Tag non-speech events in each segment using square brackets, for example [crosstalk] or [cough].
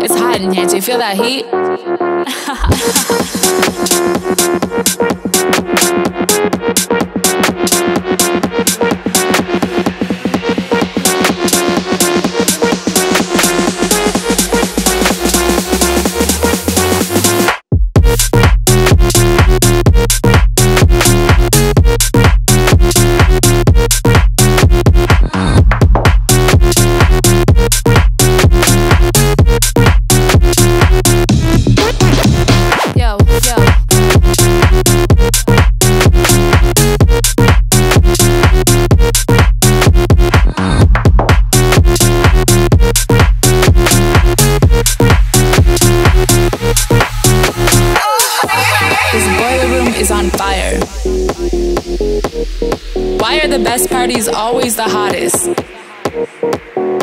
It's hot in here. Do you feel that heat? [laughs] Why are the best parties always the hottest?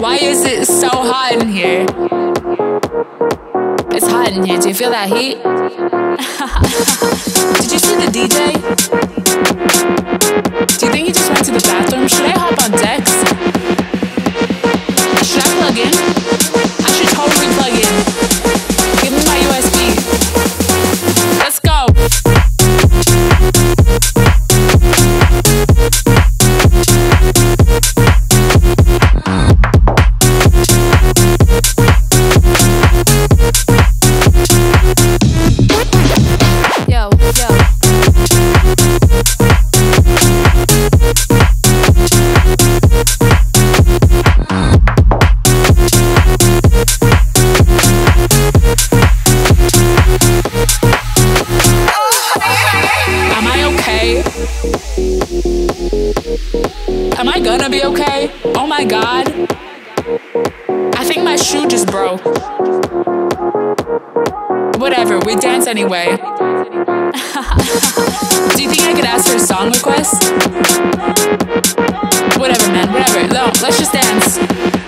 Why is it so hot in here? It's hot in here. Do you feel that heat? [laughs] Did you see the DJ? Am I gonna be okay? Oh my god. I think my shoe just broke. Whatever, we dance anyway. [laughs] Do you think I could ask for a song request? Whatever, man, whatever. No, let's just dance.